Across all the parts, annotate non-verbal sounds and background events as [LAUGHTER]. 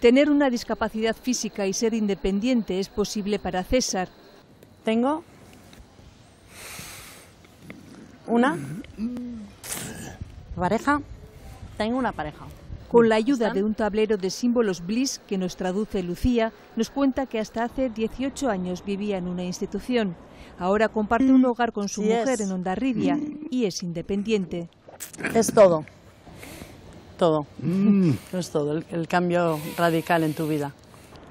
Tener una discapacidad física y ser independiente es posible para César. Tengo una pareja. Tengo una pareja. Con la ayuda de un tablero de símbolos Bliss que nos traduce Lucía, nos cuenta que hasta hace 18 años vivía en una institución. Ahora comparte un hogar con su Sí mujer es. en Ondarribia y es independiente. Es todo. Todo. [LAUGHS] Es todo. El, el cambio radical en tu vida.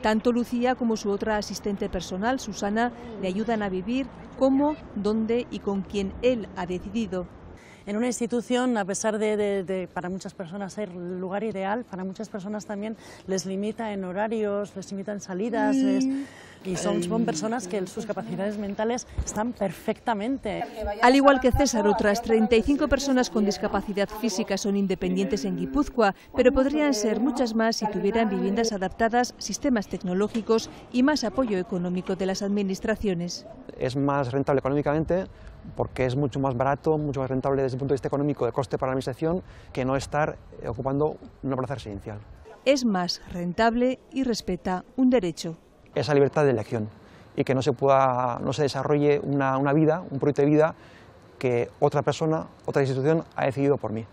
Tanto Lucía como su otra asistente personal, Susana, le ayudan a vivir cómo, dónde y con quién él ha decidido. En una institución, a pesar de, de- de para muchas personas ser el lugar ideal, para muchas personas también les limita en horarios, les limita en salidas, les- y son, son personas que sus capacidades mentales están perfectamente. Al igual que César, otras 35 personas con discapacidad física son independientes en Guipúzcoa, pero podrían ser muchas más si tuvieran viviendas adaptadas, sistemas tecnológicos y más apoyo económico de las administraciones. es más rentable económicamente porque es mucho más barato, mucho más rentable desde el punto de vista económico de coste para la administración que no estar eh, ocupando una plaza residencial. Es más rentable y respeta un derecho. Esa libertad de elección y que no se, pueda, no se desarrolle una, una vida, un proyecto de vida que otra persona, otra institución ha decidido por mí.